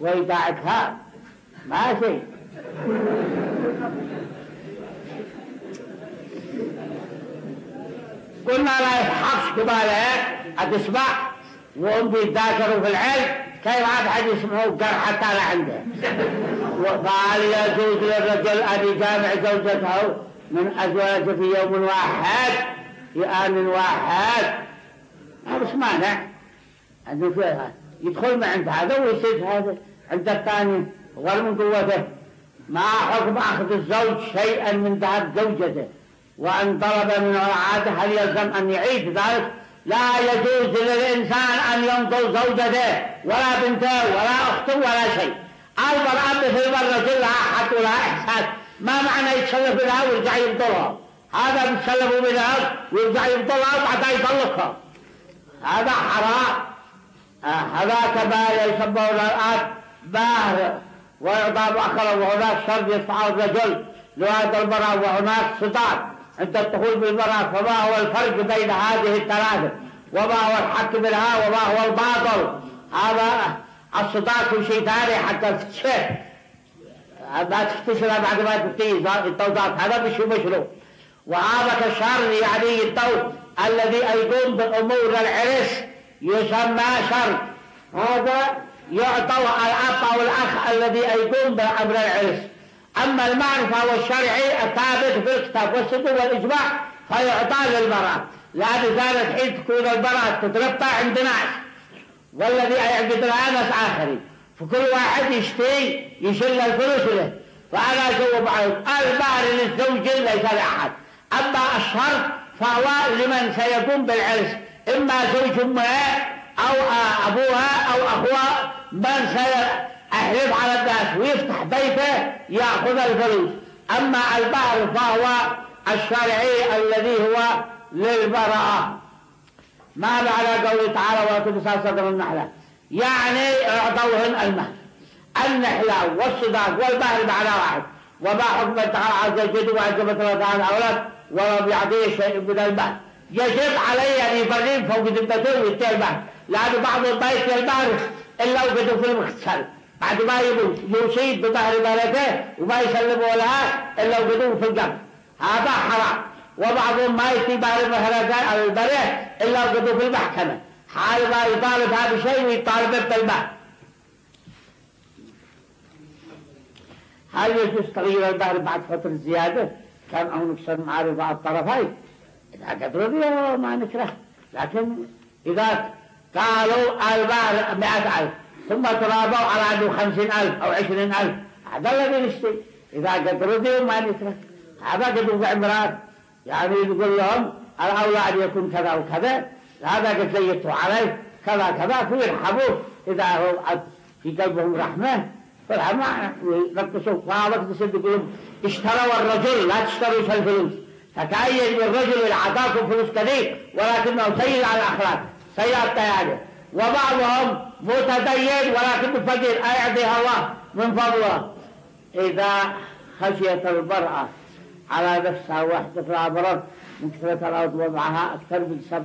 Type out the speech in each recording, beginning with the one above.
ويدعكها ما شيء قلنا لا يتحقش قبالة هتسمع؟ وهم بيتذاكروا في العلم كيف عاد حد يسمعوا قر حتى لا عنده. وقال يجوز للرجل أن يجامع زوجته من أزواجه في يوم واحد في آن واحد. ما بس مانع عنده فيها يدخل من عند هذا ويسد هذا عند الثاني. غير من قوته. ما حكم أخذ الزوج شيئا من ذهب زوجته. وأن طلب من عاده هل يلزم أن يعيد ذلك؟ لا يجوز للإنسان أن ينظر زوجته ولا بنته ولا أخته ولا شيء. المرأة مثل الرجل لها حق ولها إحساس. ما معنى يتسلف لها ويرجع يبطلها هذا بيتسلف منها ويرجع يبطلها وبعدها يطلقها. هذا حرام. هذاك ما يسمونه الآن باهر ويعطى مؤخرا وهناك شرط يدفعه الرجل لهذا المرأة وهناك صداق عند الدخول بالمرأة فما هو الفرق بين هذه الثلاثة وما هو الحق منها؟ وما هو الباطل؟ هذا الصداق شيء ثاني حتى تكتشف ما تكتشفها بعد ما تبتدي التوضيحات هذا مش مشروع وهذا الشر يعني الضوء الذي يقوم بأمور العرس يسمى شر. هذا يعطى الأب أو الأخ الذي يقوم بأمر العرس. أما المعرفة والشرعي الثابت في الكتاب والسنة والإجماع فيعطى للمرأة لأن ذلك حين تكون المرأة تتربى عند ناس والذي يعقدها ناس آخرين فكل واحد يشتري يشل الفلوس له. فأنا أجاوب عليه المهر للزوج ليس لأحد. أما الشرط فهو لمن سيقوم بالعرس. إما زوج أمها أو أبوها أو أخوها من سيحلف على الناس ويفتح بيته يأخذ الفلوس. أما المهر فهو الشرعي الذي هو للبراءة. ما معنى قوله تعالى ولا تبصر صدر النحلة. يعني اعطوهن المهر. النحلة والصداق والمهر معنى واحد. وما حكم تعالى عز وجل وعجبت الله تعالى الأولاد ولم يعطيه شيء من المهر يجب عليه أن يبرم فوق ويتي المهر لأن بعض البيت المهر إلا وقدوا في المغسل. بعد ما يصيب بمهر ملكه وما يسلمه لها إلا وقدوا في القبر هذا حرام. وبعضهم ما يتي مهر مهرجان البريه إلا وقدوا في المحكمة. حال ما يطالب هذا الشيء ويطالب بالمهر هل يجوز تغيير المهر بعد فترة زيادة؟ كان أو نكسر معارض الطرفين. إذا رضي ما نكره. لكن إذا قالوا المهر مئة ألف ثم ترابوا على أنه خمسين ألف أو عشرين ألف هذا الذي نشتري. إذا قد رضي ما نكره. هذا قد وقع مراد يعني يقول لهم الأولى أن يكون كذا وكذا هذا قد زيدته عليه كذا كذا فيرحموه. إذا هو في قلبهم رحمة فالحماء ينقصوا فهذا تصدق يقولون اشتروا الرجل لا تشتروا الفلوس. فتعين بالرجل اللي اعطاكم فلوس كثير ولكنه سيء على الأخلاق سيء التيالي وبعضهم متدين ولكنه فقير ايعطيها الله؟ من فضله. إذا خشيت المرأة على نفسها وحدة ضرر من كثرة الأرض وضعها أكثر من سبع.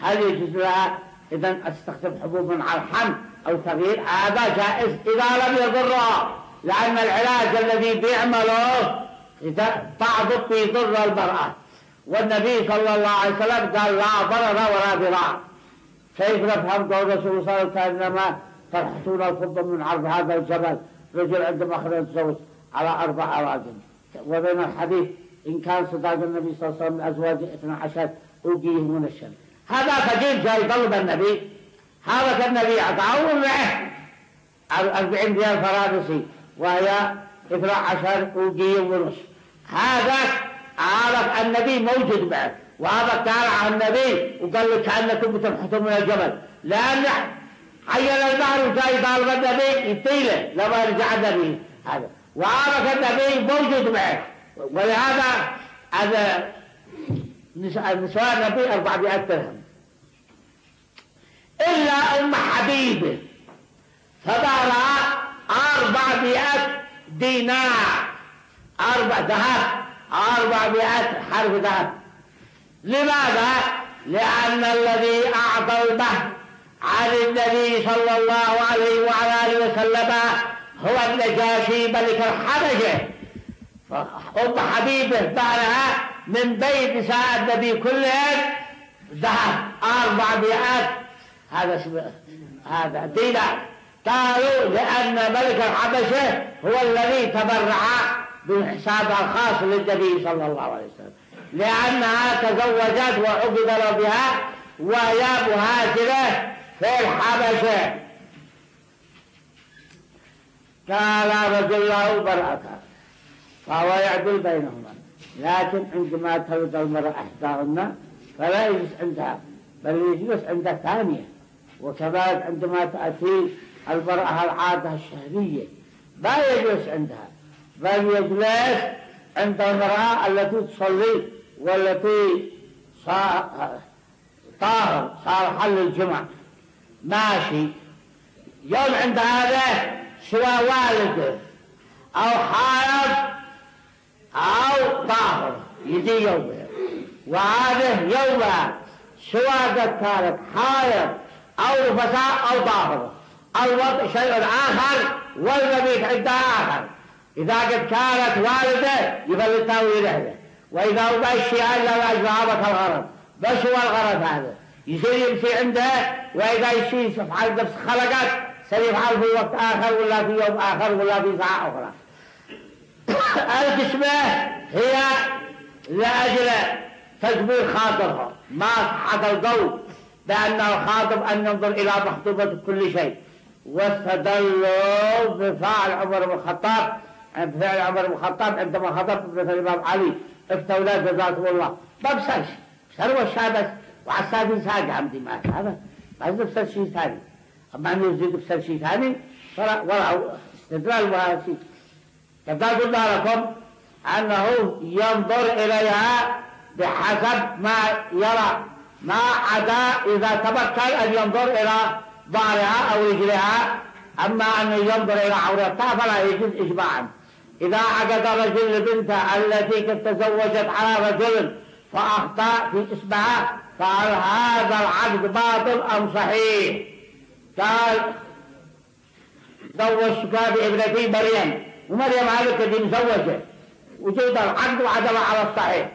هل يجوز لها إذا أستخدم حبوب على الحمل أو تغيير. هذا جائز إذا لم يضرها لأن العلاج الذي بيعمله إذا بعض يضر المرأة. والنبي صلى الله عليه وسلم قال لا ضرر ولا ضرار. كيف نفهم قول الرسول صلى الله عليه وسلم كأنما تنحتون الفضة من عرض هذا الجبل؟ رجل عندما أخذ يتزوج على أربع أراجل وبين الحديث إن كان صداق النبي صلى الله عليه وسلم من أزواجه 12 أوقيه من الشمس هذا فقير جاي يطلب النبي. هذا النبي معه أربعين ريال فرادسي وهي اثنا عشر أوقية ونص. هذا هذا النبي موجود معه وهذا على النبي وقال له كأنكم بتنحتوا من الجبل. لأن عين البحر وجاي طالب النبي يطيله. لما رجع النبي. هذا. وهذا النبي موجود معه ولهذا هذا نساء النبي 400 درهم. إلا أم حبيبة. فبارا أربعمائة دينار. أربع ذهب أربعمائة حرف ذهب. لماذا؟ لأن الذي أعطى المهر عن النبي صلى الله عليه وعلى آله وسلم هو النجاشي ملك الحبشة. أم حبيبة بعدها من بيت نساء النبي كلهم ذهب أربعمائة. هذا هذا دينار. قالوا لأن ملك الحبشة هو الذي تبرع بحسابها الخاص للنبي صلى الله عليه وسلم. لأنها تزوجت وعقد بها وهي مهاجرة في الحبشة. قال رجل له برأتها فهو يعدل بينهما. لكن عندما تولد المرأة إحداهن فلا يجلس عندها بل يجلس عند الثانية. وكذلك عندما تأتي المرأة العادة الشهرية. لا يجلس عندها. بل يجلس عند المرأة التي تصلي والتي طاهر صار حل الجمعة. ماشي. يوم عند هذا سوى والده أو حائض أو طاهر. يجي يومه. وهذا يوم سواء قد كانت حائض أو نفساء أو طاهر. الوضع شيء آخر والمبيت عندها آخر. إذا قد كانت والدة يفلتها ويرحله وإذا الشيء إلا أجرابة الغرض. بس هو الغرض هذا. يصير يمشي عنده وإذا يصير يفعل نفس خلقت سيفعل في وقت آخر ولا في يوم آخر ولا في ساعة أخرى. القسمة هي لأجل تجبير خاطرها ما صحة القول بأنه خاطب أن ينظر إلى مخطوبة كل شيء. واستدلوا بفعل عمر بن الخطاب. بفعل عمر بن الخطاب عندما خطب مثل الإمام علي افتوا لا جزاكم الله. ما بسر الشابس وعلى السادس ساقع عمدي مات هذا ما بسر شيء ثاني. أما أن يزيد بسر شيء ثاني ولا استدلال ولا شيء قلنا لكم أنه ينظر إليها بحسب ما يرى. ما عدا إذا تمكن أن ينظر إلى ظهرها أو رجلها أما أن ينظر إلى عورتها فلا يجوز إجماعا. إذا عقد رجل لبنته التي قد تزوجت على رجل فأخطأ في اسمها قال هذا العقد باطل أم صحيح؟ قال زوجتك بابنتي مريم. ومريم هذه كذي مزوجة وجود العقد وعدم على الصحيح.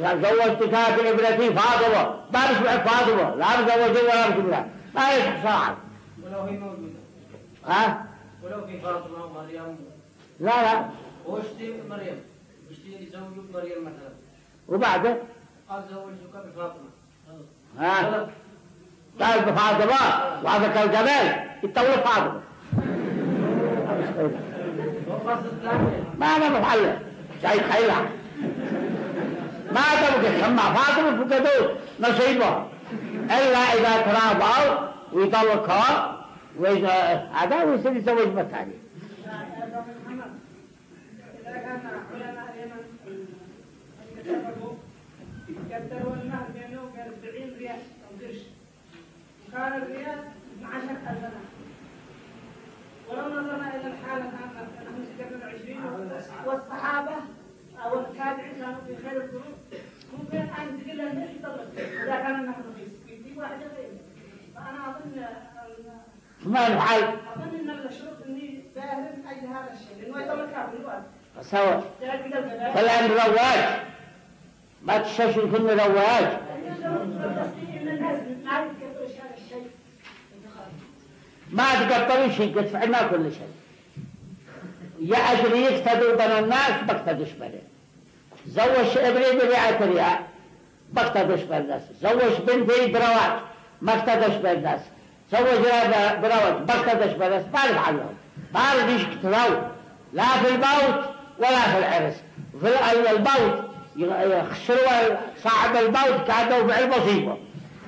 زوجتك بابنتي فاطمة. ما نسمع فاطمة؟ لا مزوجة ولا مسلمة ما يصح صراحة ولو هي موجودة. ها؟ ولو في فاطمة ومريم لا لا. واشتي مريم؟ اشتي يزوجك مريم مثلا؟ وبعده؟ قال زوجتك بفاطمة. ها؟ قال بفاطمة. وهذا الجمال يطول فاطمة. ما أنا محله شيء خيلة. ما تبقى تسمع فاطمة فقدوا نصيبه إلا إذا تراضوا ويطلقها وإذا هذا ويصير يتزوج مكاني إذا كان علماء اليمن اتفقوا قدروا المهر بينه وبين 40 ريال أو قرش وكان الريال 12000 درهم ولو نظرنا إلى الحالة الآن نحن في القرن العشرين والصحابة أو التابعين كانوا في خير القرون ممكن أن تقل المهر يطلق إذا كان النهر رخيص يجيب واحدة غيره ما نفعل أظن أن الشروط إني باهر من أجل هذا الشيء لأنه يطلق كافر الوقت. سوا فالآن رواج ما تستشرك إنه رواج ما تقطعوا شيء قد فعلنا كل شيء. يا أجل يقتدوا بين الناس بقتدوش بني زوج ابني برعاية رياء بقتدوش الناس. زوج بنتي برواج ما اقتدوش بين الناس زوج برواج بقتدوش بين الناس ما ما رضيش يقتلوا لا في الموت ولا في العرس. في الموت يخسروا صاحب الموت كانوا في المصيبة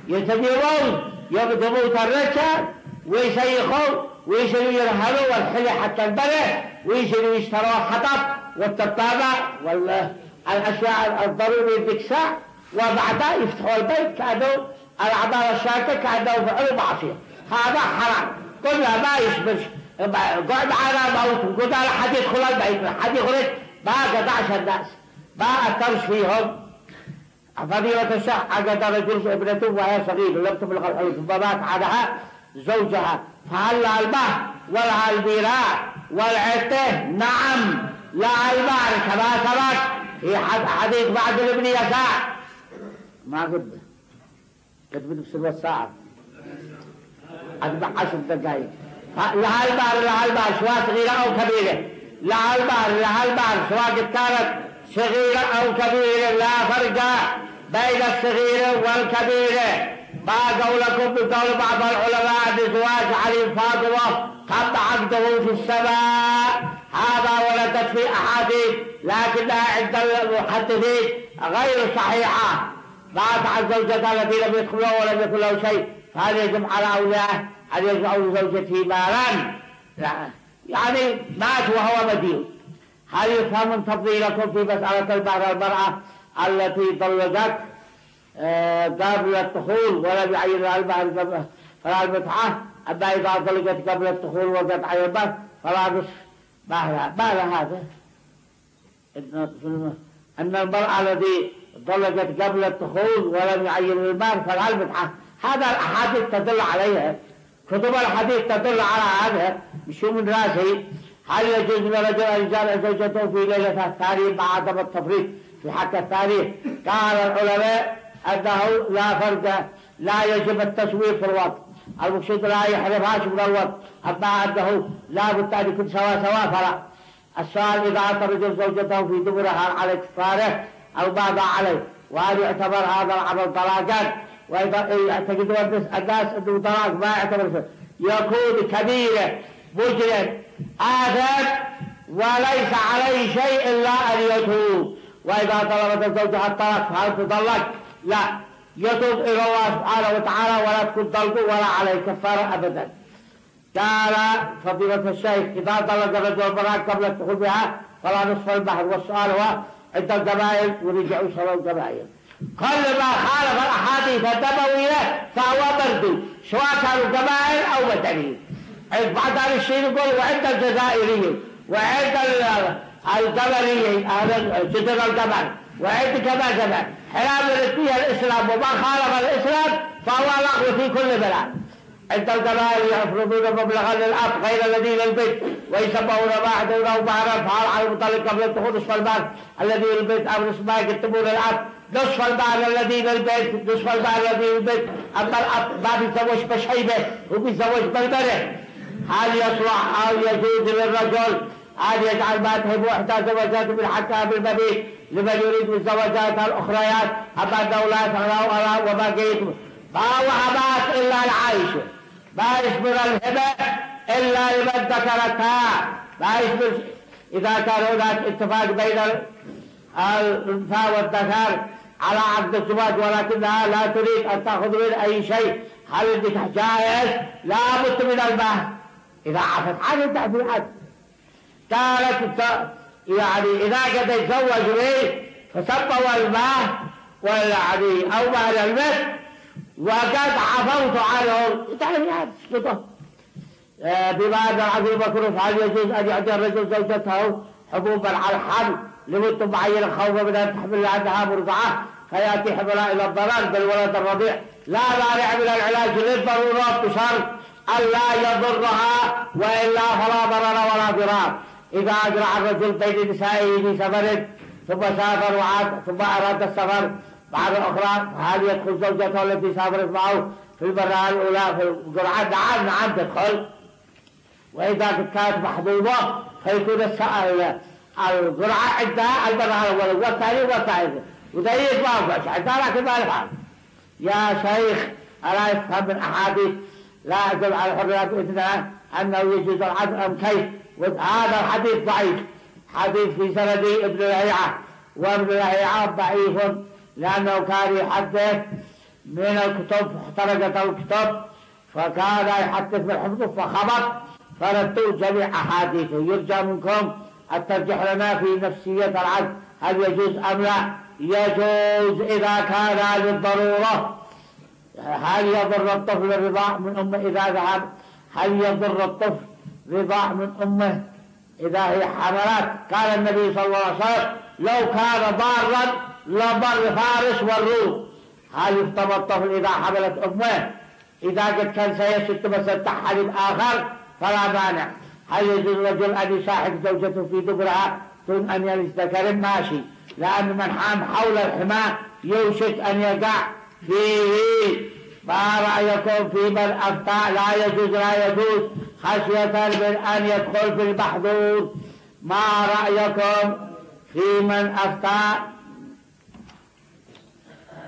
يتبيرون يوم تموت الرجال ويسيخوا ويشيلوا يرهلوا والحلي حتى البلد ويشيلوا يشتروا الحطب والتطابع والأشياء الضروري ساعة وبعدها يفتحوا البيت كانوا الأعضاء الشاكة كانوا فعلوا معصية هذا حرام. كل ما يشبش. قعد على موت وقعد على حد يدخل البيت؟ حد يخرج؟ ما قطعش الناس ما أثرش فيهم. فضيلة الشيخ عقد رجل ابنته وهي صغيرة. لم تبلغ فمات عنها زوجها. فهل لها المهر ولها الميراث والعتة؟ نعم. لها المهر كما سبق في حديث بعد ابن يسار. ما قد كتبت بسبب الساعة. أتبع عشر دقائق. لها المهر لها المهر سواء صغيرة أو كبيرة. لها المهر لها المهر سواء كانت صغيرة أو كبيرة. لا فرق بين الصغيرة والكبيرة. ما قولكم بقول بعض العلماء بزواج علي فاطمة قد عقده في السماء. هذا وردت في أحاديث لكنها عند المحدثين غير صحيحة. عن زوجته التي لم يدخلوا ولم يكن له شيء. فهل يجب على أولياء أن يجعلوا لزوجته مالا يعني مات وهو مدين هل يفهم تفضيلكم في مسألة المهر المرأة التي طلقت آه، قبل الدخول ولم يعين المهر فلا المتعة أما إذا طلقت قبل الدخول وقد عين المهر فلا نصف. ما لها هذا. أن المرأة التي طلقت قبل الدخول ولم يعين فلا المتعة هذا الأحاديث تدل عليها. كتب الحديث تدل على هذا. مش من راسي. هل يجوز لرجل أن يجامع زوجته في ليلة الثانية مع عدم التفريط في حق الثاني قال العلماء أنه لا فرق لا يجب التسويق في الوقت. المقصود لا يحرمهاش من الوقت. أما أنه لا بد أن يكون سوا سوا فلا. السؤال إذا أتى الرجل زوجته في دبرها على كفاره أو ماذا عليه وهل يعتبر هذا العمل طلاقا يعتقد الناس أنه طلاق ما يعتبر يكون كبيرة مجرم آثم وليس عليه شيء إلا أن يتوب. وإذا طلبت الزوجة الطلاق فهل تطلق؟ لا. يتوب إلى الله سبحانه وتعالى ولا تكون طلقه ولا عليه كفارة أبدا. قال فضيلة الشيخ إذا طلق الرجل المرأة قبل الدخول بها فلا نصف المهر والسؤال هو عند القبائل ورجعوا صلوا القبائل. كل ما خالف الأحاديث النبوية فهو مردود سواء كانوا قبائل أو مدنيين بعد هذا الشيء يقول وعند الجزائريين وعند القمريين هذا جدر القمر وعند كما كما حلال فيها الإسلام وما خالف الإسلام فهو لغو في كل بلاد. عند القبائل يفرضون مبلغا للأب غير الذي للبيت. ويسمون دونه مهرا فعل على المطلق قبل الدخول نصف المال الذي للبيت أو نصف ما يكتبون الأب نصف المال الذي للبيت نصف المال الذي للبيت. أما الأب ما بيتزوج بشيبة وبيتزوج بالبره هل يصلح أو يجوز للرجل؟ أن يجعل ما تهب إحدى زوجاته من حكام المبيت لمن يريد من الأخريات؟ أما الدولات وما قيت ما وهبات إلا العيش. ما يصبر الهبة إلا لمن ذكرتها ما يصبر إذا كان هناك اتفاق بين الأنثى والذكر على عقد الزواج ولكنها لا تريد أن تأخذ من أي شيء. هل النكاح جائز؟ لا بد من المهر إذا عفت عن التعبيرات قالت يعني إذا قد يتزوج به فسبوا الماء واليعني أو مال المثل وقد عفوت عنه تعرف هذا سقطه بما أن العظيم مكروف هل يجوز أن يعطي الرجل زوجته حبوبا على الحمل لمدة معينة خوفا من أن تحمل عنها مرضعة فيأتي حملها إلى الضلال بالولد الرضيع. لا مانع من العلاج للضرورات بشرط ألا يضرها وإلا فلا ضرر ولا ضرار. إذا أجرع الرجل بين نسائه في سفر ثم سافر وعاد ثم أراد السفر بعد أخرى هل يدخل زوجته التي سافرت معه في المرة الأولى في القرعة نعم نعم تدخل. وإذا كانت محبوبة فيكون القرعة عندها المرة الأولى والثانية والثالثة وده يتبع عندها لكن ما يفعل يا شيخ ألا يفهم من أحاديث لا يجب على الحريات إثناء أنه يجوز العدل أم كيف؟ وهذا الحديث ضعيف. حديث في سند ابن لهيعة وابن لهيعة ضعيف. لأنه كان يحدث من الكتب احترقت الكتب فكان يحدث بالحفظ فخبط فردوا جميع أحاديثه. يرجى منكم الترجح لنا في نفسية العدل هل يجوز أم لا؟ يجوز إذا كان للضرورة. هل يضر الطفل الرضاع من أمه إذا ذهب؟ هل يضر الطفل رضاع من أمه إذا هي حملات قال النبي صلى الله عليه وسلم لو كان ضارا لضر فارس والروم هل يفتم الطفل إذا حملت أمة. إذا قد كان سيسد تمسد حليب آخر فلا مانع. هل يجوز الرجل أن يصاحب زوجته في دبرها دون أن يلج ذكر ماشي؟ لأن من حام حول الحماة يوشك أن يقع فيه. ما رأيكم في من أفتى؟ لا يجوز لا يجوز. خشية من أن يدخل في المحظور ما رأيكم في من أفتى؟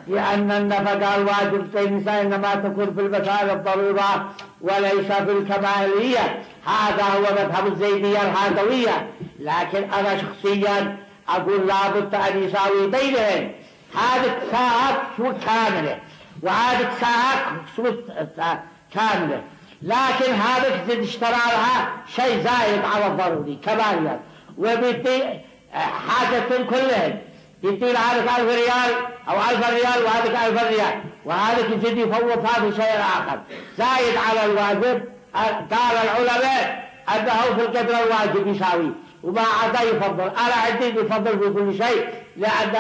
لأن النفقة الواجب في النساء إنما تكون في المسائل الضرورة وليس في الكمالية. هذا هو مذهب الزيدية الهادوية لكن أنا شخصيا أقول لابد أن يساوي بينهم هذه ساعات كاملة؟ وهذه ساعات كاملة؟ لكن هذا زد اشترى لها شيء زايد على الضروري كماليا. وبدي حاجة كلهم يدي لهذا ألف ريال أو ألف ريال وهذا ألف ريال. وهذا يجد يفوت هذا شيء آخر. زايد على الواجب. قال العلماء أنه في القدر الواجب يساوي. وما عدا يفضل. أنا عندي يفضل في كل شيء. لأن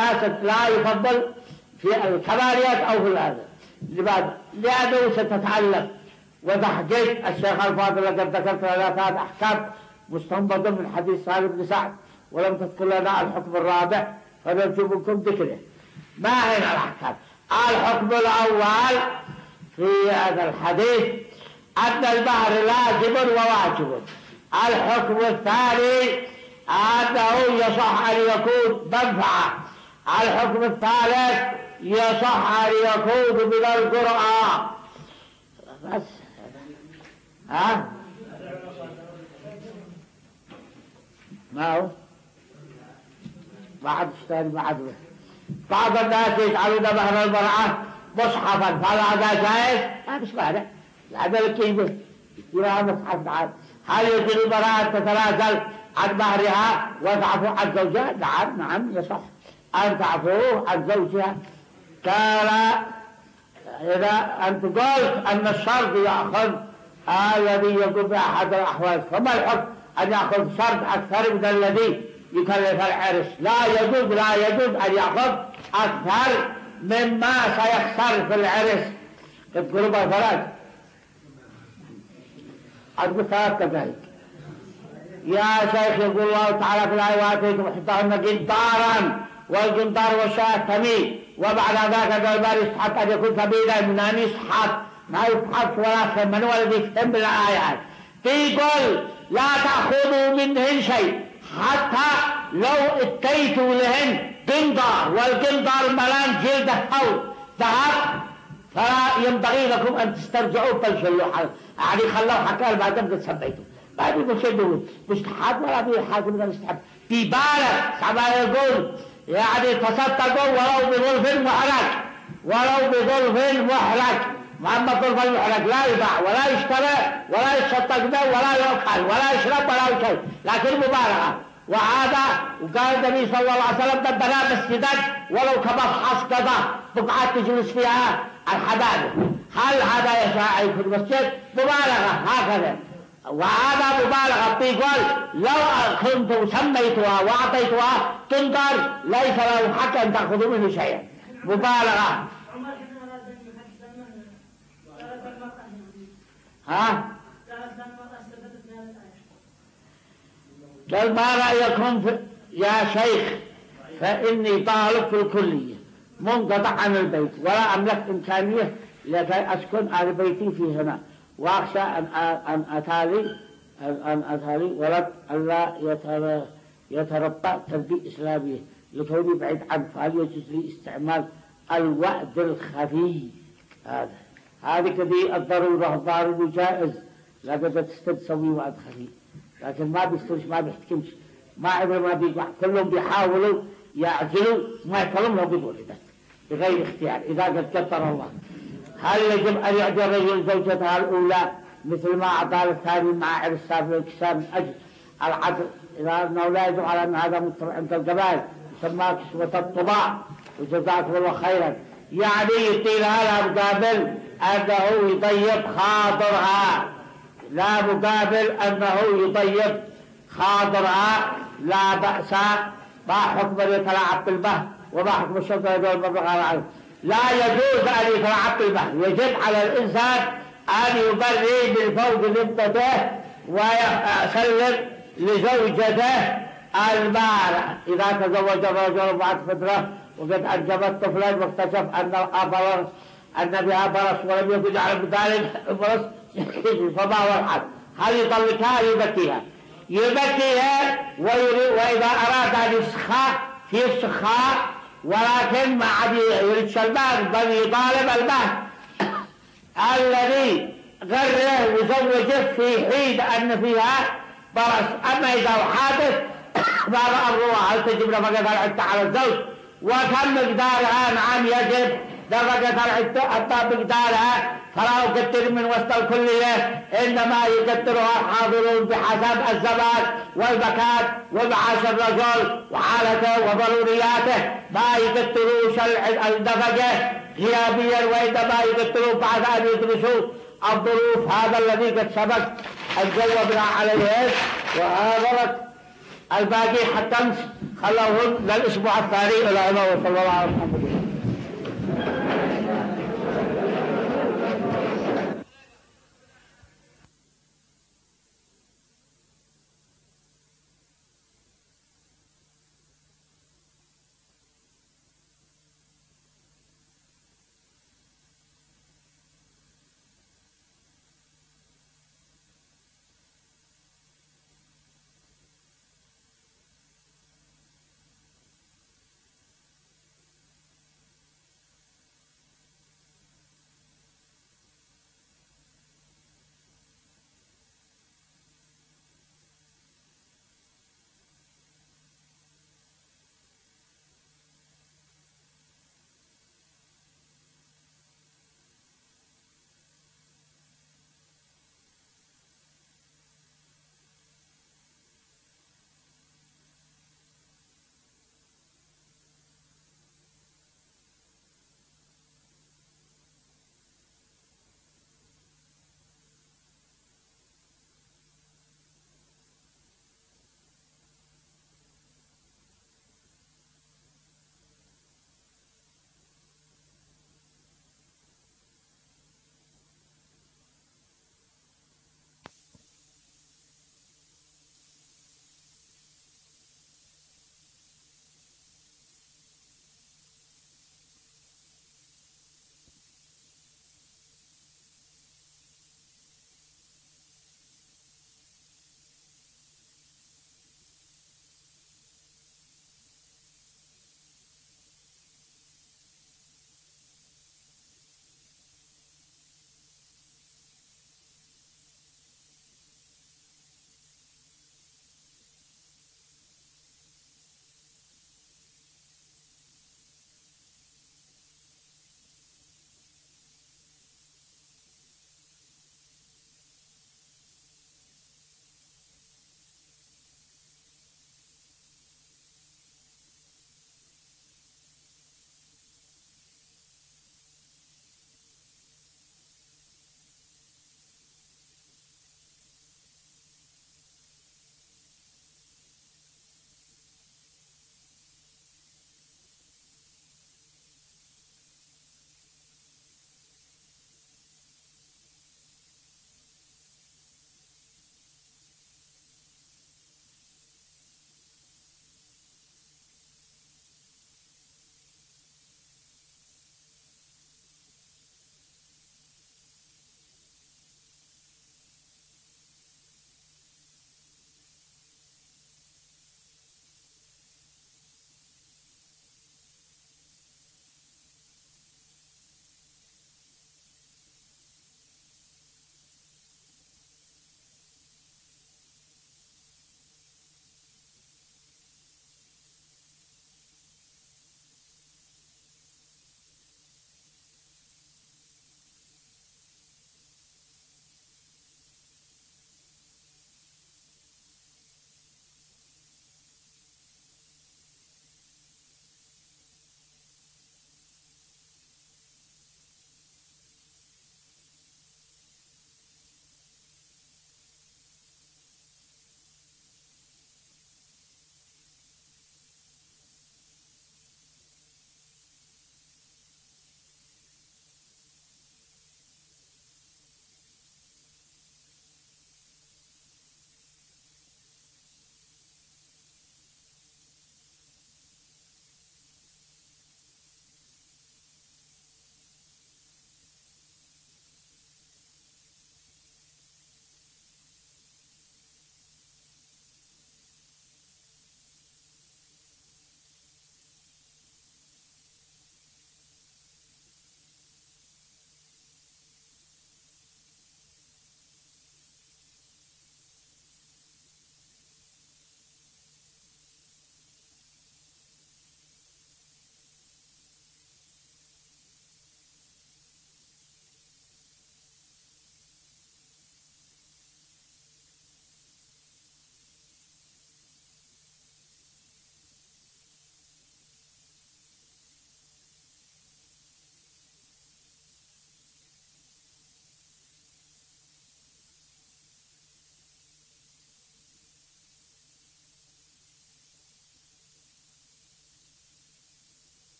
لا يفضل في الكماليات أو في هذا لماذا؟ لأنه ستتعلق وتحقيق الشيخ الفاضل لقد ذكرت ثلاثات أحكام مستنبطة من حديث سالم بن سعد. ولم تذكر لنا الحكم الرابع. فنرجو منكم ذكره. ما هنا الأحكام الحكم الأول في هذا الحديث أن المهر لازم وواجب. الحكم الثاني أنه يصح أن يكون منفعة. الحكم الثالث يصح أن يكون من القرآن. بس. ها؟ ما هو؟ بعد اشتري بعد بعض الناس يجعلون مهر المرأة مصحفا. فهل هذا جائز؟ ما مش مانع هذا الكلمة يرى مصحف بعد هل يجوز المرأة أن تتنازل عن مهرها وتعفو عن زوجها؟ نعم نعم يصح. أن تعفو عن زوجها. قال إذا أنت قلت أن الشرط يأخذ الذي يكون بأحد الأحوال. فما الحكم أن يأخذ شرط أكثر من الذي يكلف العرس لا يجوز لا يجوز أن يأخذ أكثر مما سيخسر في العرس تذكروا بالفرج أقول ثلاث دقائق يا شيخ يقول الله تعالى في الآية وآتيكم إحداهن قنطارا والقنطار والشاة تميل وبعد ذلك قال يستحق أن يكون كبيرا من أن يسحق ما يسحق ولا من ولد يفهم بالآيات. يقول لا تأخذوا منهن شيء. حتى لو اتيتوا لهن قنطار والقنطار ملان جلد الثوب ذهب فلا ينبغي لكم أن تسترجعوا تلشلوا يعني خلوا حكى بعدين سبيتوا ما بيقول مستحب ولا بيحاكم من المستحب في بالك كما يقول يعني تصدقوا ولو بظلف محرك ولو بظلف محرك محمد ظلف المحرك لا يباع ولا يشترى ولا يتصدق به ولا يؤكل ولا يشرب ولا شيء لكن مبالغة. وهذا وقال النبي صلى الله عليه وسلم دبنا مسجدا ولو كمفحص كذا بقعة تجلس فيها الحباب. هل هذا يشاع في المسجد؟ مبالغة. هكذا. وهذا مبالغة. يقول لو كنت سميتها وأعطيتها تنكر ليس له حق أن تأخذوا منه شيئا. مبالغة. ها؟ قال ما رأيكم في يا شيخ فإني طالب في الكلية منقطع عن البيت ولا أملك إمكانية لكي أسكن على بيتي في هنا. وأخشى أن أن أتالي أن أتالي ولد ألا يتربى تربية إسلامية. لكوني بعيد عنه فهل يجوز لي استعمال الوعد الخفي هذا. هذه كذي الضرورة الضرورة جائز. لكن تستسوي وعد خفي لكن ما بيستوش ما بيحتكمش. ما عبر ما بيقع. كلهم بيحاولوا يعزلوا ما يكلمهم بيقول بس بغير اختيار. إذا قد كثر الله. هل يجب أن يعطي الرجل زوجته الأولى مثل ما أعطى الثاني مع عرس والكساب من أجل العدل؟ إذا أنه لا يجب على أن هذا مجتمع عند القبائل يسمى كسوة الطباع. وجزاكم الله خيرا. يعني يعطي لها مقابل أنه يطيب خاطرها. لا مقابل أنه يطيب خاطرها. لا بأس. ما حكم يتلاعب بالبه وما حكم الشرطة يدور المبلغ العلم لا يجوز أن يترعب المهد يجب على الإنسان أن يبري من فوق نبتته ويسلم لزوجته المال. إذا تزوج الرجل بعد فترة وقد أنجبت طفلا واكتشف أن برص أن بها برص ولم يكن يعلم ذلك برص فما هو الحل؟ هل يطلقها يبكيها يبكيها وإذا أراد أن يسخى في السخاء ولكن ما عاد يريد المال بل يطالب المال الذي غره وزوجه في حين أن فيها برص أما إذا حادث بعد أمرها هل تجب نفقة العدة على الزوج. وكم مقدارها؟ نعم يجب. نفقة العدة حتى مقدارها فلا يكتر من وسط الكلية. إنما يكترها الحاضرون بحسب الزمان والمكان ومعاش الرجل وحالته وضرورياته ما يكتروش النفقة غيابيا وإنما يكترون بعد أن يدرسوا الظروف. هذا الذي قد سبق. أن جوبنا عليه وهذا الباقي حتى خلوهن للأسبوع الثاني. إلى هنا وصلى الله على محمد.